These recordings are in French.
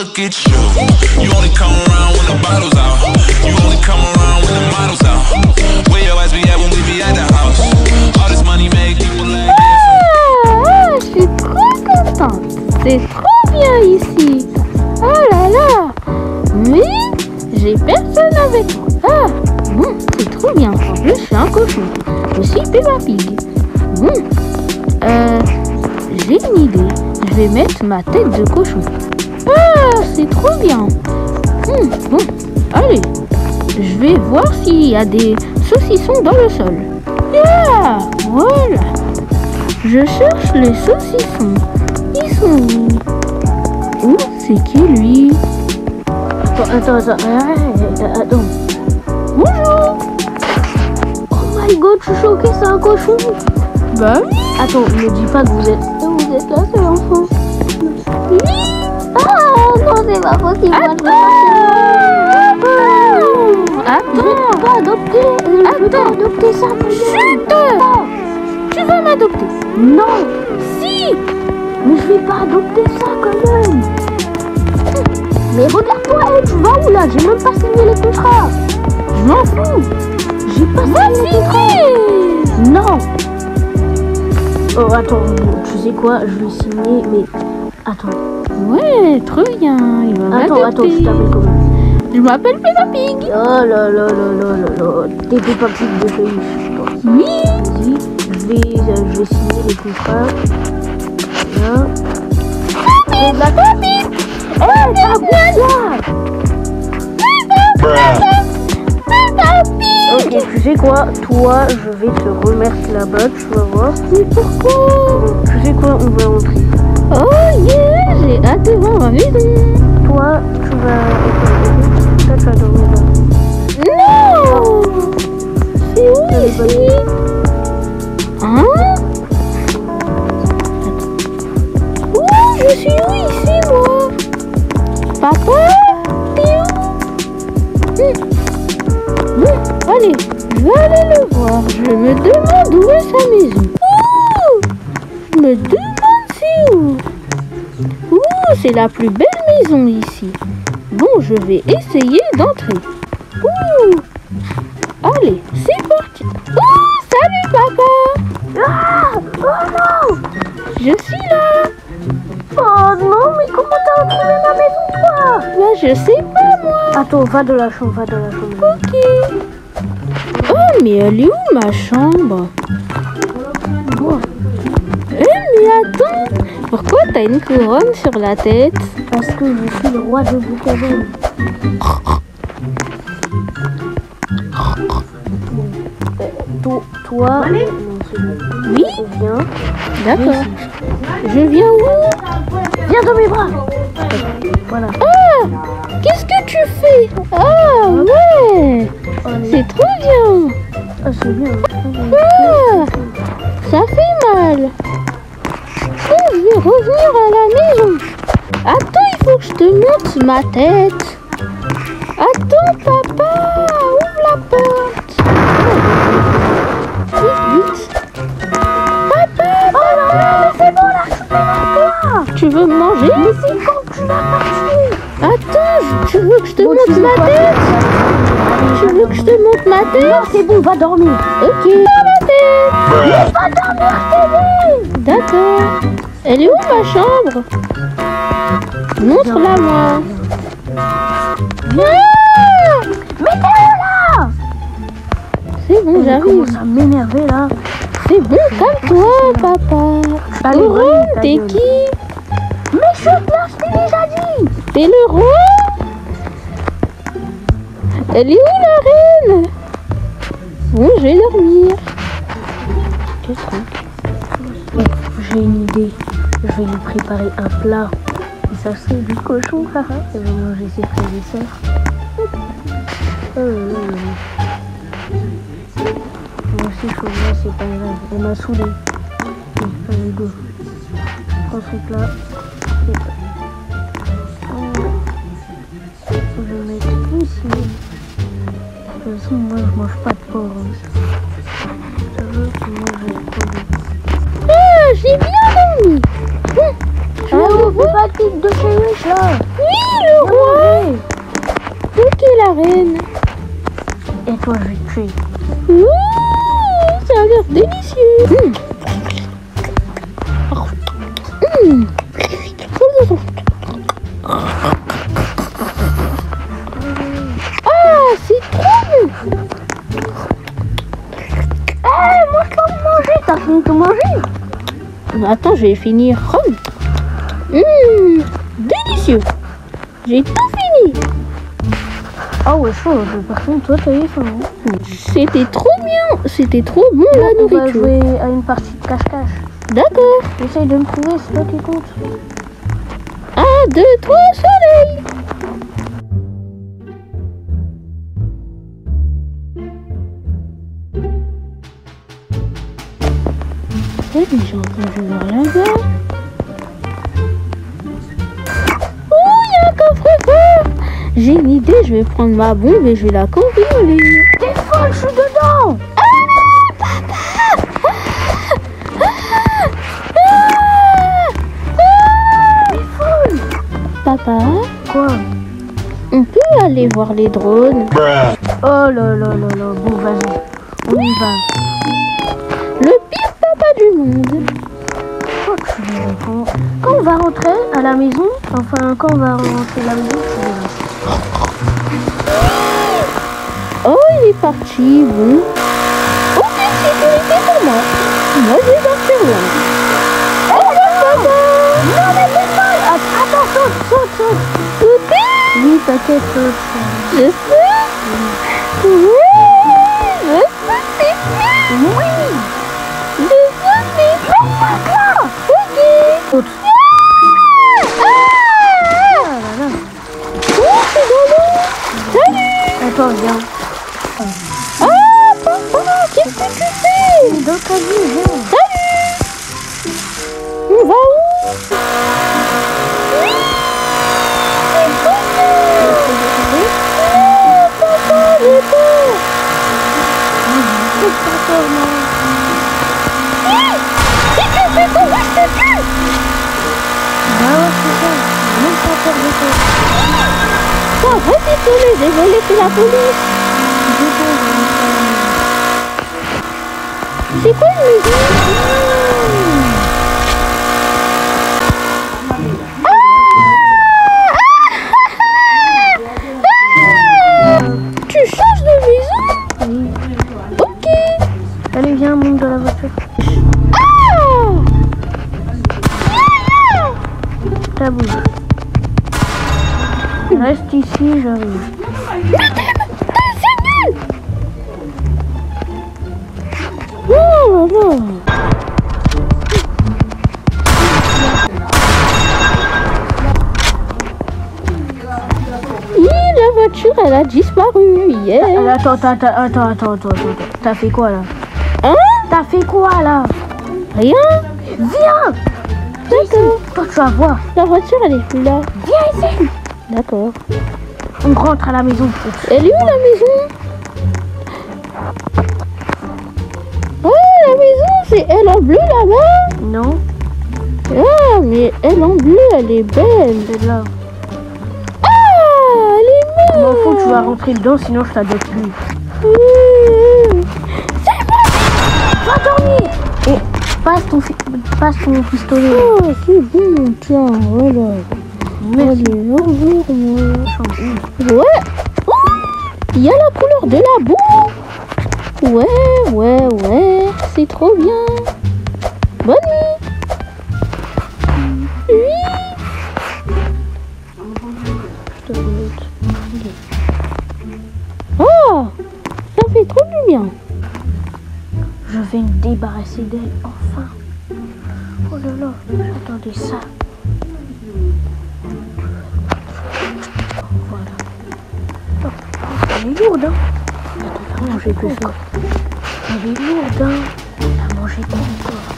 look at you. Je suis trop contente. C'est trop bien ici. Oh là là. Mais j'ai personne avec moi. Ah, bon, c'est trop bien. Je suis un cochon. Je suis Peppa Pig. Bon, euh, j'ai une idée. Je vais mettre ma tête de cochon. Ah, c'est trop bien. Hmm, bon, allez. Je vais voir s'il y a des saucissons dans le sol. Ah, voilà. Je cherche les saucissons. Ils sont où? Où c'est qui lui? Attends, attends, attends. arrête, attends. Bonjour Oh my god, je suis choquée, c'est un cochon Bah oui Attends, ne dis pas que vous êtes... Vous êtes là, c'est l'enfant Oui C'est. Attends Attends pas adopter. Je vais pas adopter ça Chut Tu vas m'adopter Non. Si. Mais je vais pas adopter ça quand même. Mais regarde-toi, hey, tu vas où là? J'ai même pas signé les contrats. Je m'en fous. J'ai pas signé les contrats. Non. Oh attends, tu sais quoi? Je vais signer, mais... Attends. Ouais, trop bien Il va Attends, attends, tu t'appelles comment Je m'appelle Peppa Pig Oh là là là là là là T'es Peppa Pig de chez Oui Vas-y, je vais, euh, je vais signer les contrats. Voilà. Et la copine Eh, t'as quoi Ok, tu sais quoi Toi, je vais te remettre là-bas, tu vas voir. Mais pourquoi? Tu sais quoi On va entrer. Oh yeah J'ai hâte de voir ma maison. Toi, tu vas... Toi, tu vas dormir là. Non C'est où ici? Hein? Où Je suis où ici, moi? Papa? T'es où? Bon, allez, je vais aller le voir. Je me demande où est sa maison. Ouh Je me demande. Ouh, c'est la plus belle maison ici. Bon, je vais essayer d'entrer. Ouh Allez, c'est parti. Ouh, salut papa Ah Oh non Je suis là Oh non, mais comment t'as retrouvé ma maison, toi? Bah, je sais pas, moi. Attends, va de la chambre, va de la chambre. Ok. Oh, mais elle est où, ma chambre? Pourquoi t'as une couronne sur la tête Parce que je suis le roi de Boucaven. Toi. Oui Viens. D'accord. Je viens où? Viens dans mes bras. Voilà. Ah Qu'est-ce que tu fais? Ah ouais C'est trop bien Ah c'est bien. Ah Ça fait mal. Revenir à la maison. Attends, il faut que je te montre ma tête. Attends, papa, ouvre la porte. Vite, vite. Papa, oh non, mais c'est bon, là, je toi. Tu veux me manger Mais c'est quand tu vas partir? Attends, tu veux que je te montre ma tête Tu veux que je te montre ma tête? Non, c'est bon, va dormir. Ok. ma tête Mais va dormir, je D'accord. Elle est où ma chambre? Montre-la moi. Ah Mais t'es où là C'est bon, j'arrive. m'énerver là. C'est bon, calme-toi, papa. Allez, Laurent, t'es qui? Mais là, je t'ai déjà dit. T'es le roi? Elle est où la reine? Bon, je vais dormir. Quel truc J'ai une idée. Je vais lui préparer un plat. Et ça c'est du cochon, haha. Elle va manger ses frères et sœurs. Là là là. Moi aussi je suis là, c'est pas grave. Elle m'a saoulé. Allez, go. Prends. Et... Oh. Je vais mettre ici. De toute façon, moi je mange pas de porc. hein. Ça veut que moi je vais prendre. Ah, j'ai bien Ah, fait pas de chez Wish là Oui, reine. Et toi, je vais tuer. Ouh, ça a l'air délicieux. Mmh. Mmh. Ah, c'est trop bon. Eh, moi, je peux manger. T'as fini de manger Attends, je vais finir. Hum. Délicieux. J'ai tout fini. Ah ouais, chaud. Par contre, toi, t'as eu faim. hein. C'était trop bien. C'était trop bon la On va nourriture. jouer à une partie de cache-cache. D'accord. Essaye de me trouver, c'est toi qui compte. Un, deux, trois, soleil. Mais j'ai entendu voir là-bas. J'ai une idée, je vais prendre ma bombe et je vais la cambrioler. T'es folle, je suis dedans Papa, Quoi? on peut aller voir les drones. Oh là là là là, bon vas-y, on y va. Le pire papa du monde. Quand on va rentrer à la maison, enfin quand on va rentrer à la maison, Oh, il est parti, bon. Aucune sécurité pour moi. Moi, je vais partir loin. Revoir, papa. Non mais c'est pas Att- Attends, saute, saute, saute Sauter Oui, t'inquiète, saute. Je saute. Oui, je saute pieds. Oui Je saute pieds. Ok. Saute. Ah Ah là. Oh, c'est dans l'eau. Salut. Attends, viens. C'est la police. J'ai pas envie de faire C'est quoi une maison Ah! Tu changes elle a disparu, yeah Attends, attends, attends, attends, attends, attends, attends. T'as fait quoi là? Hein? T'as fait quoi là? Rien Viens D'accord. Toi, tu vas voir. La voiture, elle est plus là. Viens ici. D'accord. On rentre à la maison. Elle est où la maison? Oh, la maison, c'est elle en bleu là-bas Non, Ah, mais elle en bleu, elle est belle c'est là. Tu vas rentrer dedans, sinon je t'adopte plus. Mmh. Va dormir Et passe ton, passe ton pistolet. Oh, c'est bon, tiens, voilà. Merci. Allez, au revoir, moi. Ouais. Oh, Il y a la couleur de la boue. Ouais, ouais, ouais. C'est trop bien. Bonne nuit. Débarrasser d'elle, enfin. Oh là là, j'attendais ça. Voilà. Oh, elle est lourde, hein Attends, t'as mangé quoi Elle est lourde, hein T'as mangé quoi encore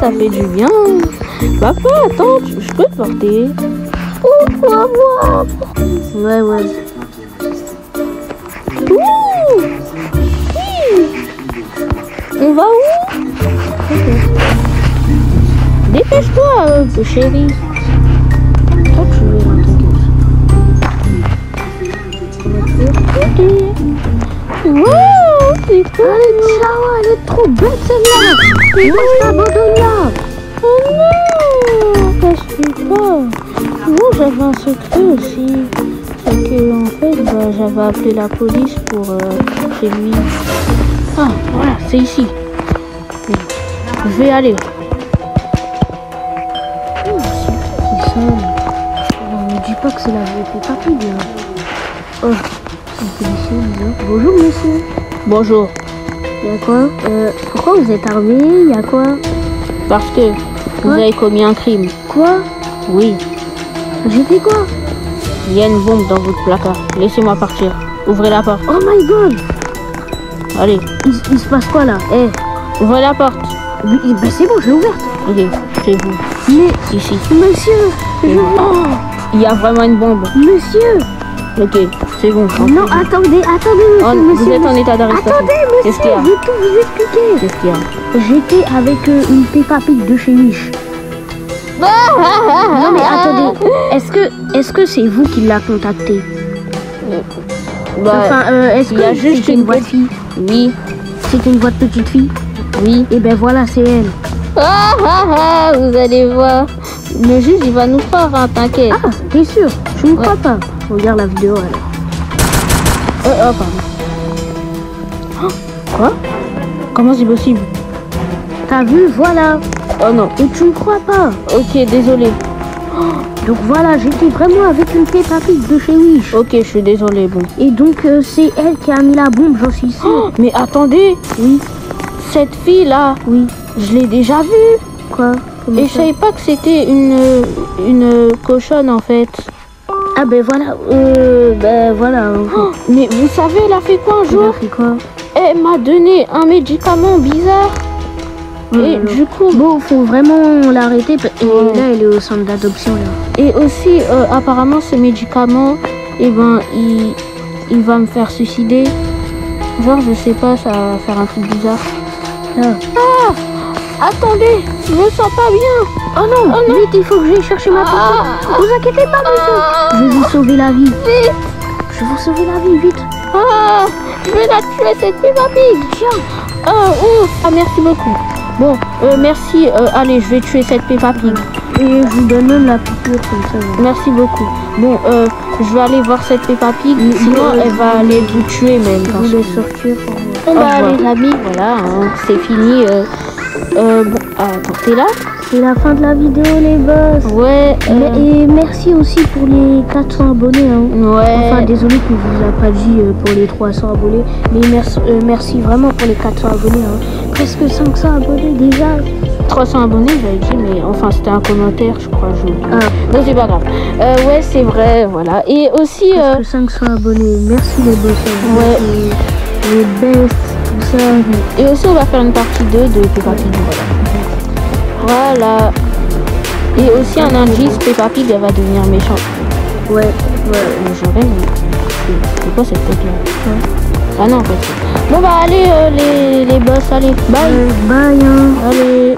ça fait du bien. Papa, attends, tu- je peux te porter. Pourquoi moi Ouais, ouais. Ouh Oui On va où? Dépêche-toi, euh, chérie. Toi, tu veux Ok. Wow, c'est cool. elle est trop belle celle-là. Pourquoi je t'abandonne là Oh non, casse pas. Moi, j'avais un secret aussi. C'est que, en fait, bah, j'avais appelé la police pour euh, chez lui. Ah, voilà, c'est ici. Je vais aller. C'est ça? Non, ne dis pas que c'est la vérité, pas plus bien. Oh, c'est un. Bonjour, monsieur. Bonjour. Il y a quoi euh, Pourquoi vous êtes armé Il y a quoi Parce que vous avez commis un crime. Quoi Oui, J'ai fait quoi il y a une bombe dans votre placard. Laissez-moi partir. Ouvrez la porte. Oh my god Allez, il, il se passe quoi là Eh, ouvrez la porte. mais- ben c'est bon, j'ai ouverte. Il est chez vous, Mais, ici. monsieur, je... Oh, Il y a vraiment une bombe. monsieur Ok, c'est bon. Non, attendez, attendez, monsieur, Oh, monsieur. vous êtes en état d'arrestation. Attendez, Qu'est-ce qu'il monsieur, y a je vais tout vous expliquer. Qu'est-ce qu'il y a J'étais avec euh, une Peppa Pig de chez Mich. Non mais attendez, est-ce que est-ce que c'est vous qui l'a contacté? Bah, Enfin, euh, est-ce que juste c'était une une voix de petite- fille? Oui, C'était une voix de petite fille? Oui. Et ben voilà, c'est elle. Ah ah ah, vous allez voir. Le juge, il va nous croire, hein, t'inquiète. Ah, t'es sûr Je ne Ouais. crois pas. Regarde la vidéo alors. Oh, oh, pardon. Oh, Quoi? Comment c'est possible? T'as vu Voilà. Oh non. Et tu ne crois pas Ok, désolé. Donc voilà, j'étais vraiment avec une Peppa Pig de chez Wish. Ok, je suis désolé, bon. Et donc euh, c'est elle qui a mis la bombe, j'en suis sûre. Oh, mais attendez, Oui, cette fille-là, oui. je l'ai déjà vue. Quoi? Comment Et je savais pas que c'était une, une cochonne, en fait. Ah ben voilà, euh, ben voilà. Oh, mais vous savez, elle a fait quoi un jour as fait quoi Elle m'a donné un médicament bizarre. Et Euh, du coup, Bon, faut vraiment l'arrêter. Et là, elle est au centre d'adoption là. et aussi, euh, apparemment, ce médicament, eh ben, il, il va me faire suicider. Genre, je sais pas, ça va faire un truc bizarre. Ah. Attendez, je me sens pas bien. Oh non, Oh non. vite, il faut que j'aille chercher ma Ah. petite. Vous inquiétez pas, monsieur. Je vais vous sauver la vie. Vite. Je vais vous sauver la vie, vite. Ah, je vais la tuer, cette Peppa Pig. Tiens. Ah, ouf. Ah, merci beaucoup. Bon, euh, merci. Euh, allez, je vais tuer cette Peppa Pig. Et je vous donne même la piqûre comme ça. Merci beaucoup. Bon, euh, je vais aller voir cette Peppa Pig. Sinon, elle va aller vous tuer même. Vous laisse sortir. Bon, bah, les amis, voilà, hein, c'est fini. Euh, euh, bon, ah, attends, t'es là C'est la fin de la vidéo, les boss. Ouais. euh, Mais- Et merci aussi pour les 400 abonnés. Hein. ouais. Enfin, désolé que je vous ai pas dit euh, pour les 300 abonnés, mais merci, euh, merci vraiment pour les 400 abonnés. hein. Presque 500 abonnés déjà. 300 abonnés, j'avais dit, mais enfin, c'était un commentaire, je crois. Je... Ah. Bon, c'est pas grave. Euh, ouais, c'est vrai, voilà. Et aussi, euh, Presque 500 abonnés. Merci les boss. Ouais. Les best, ça. et aussi, on va faire une partie 2 de Peppa Pig. Voilà. Voilà. Et aussi, un indice, Peppa Pig, elle va devenir méchante. Ouais, ouais. Mais je rêve. C'est quoi cette tête là Ah non, en fait. Bon, bah, allez, euh, les, les boss, allez, bye. Euh, bye. Hein. Allez.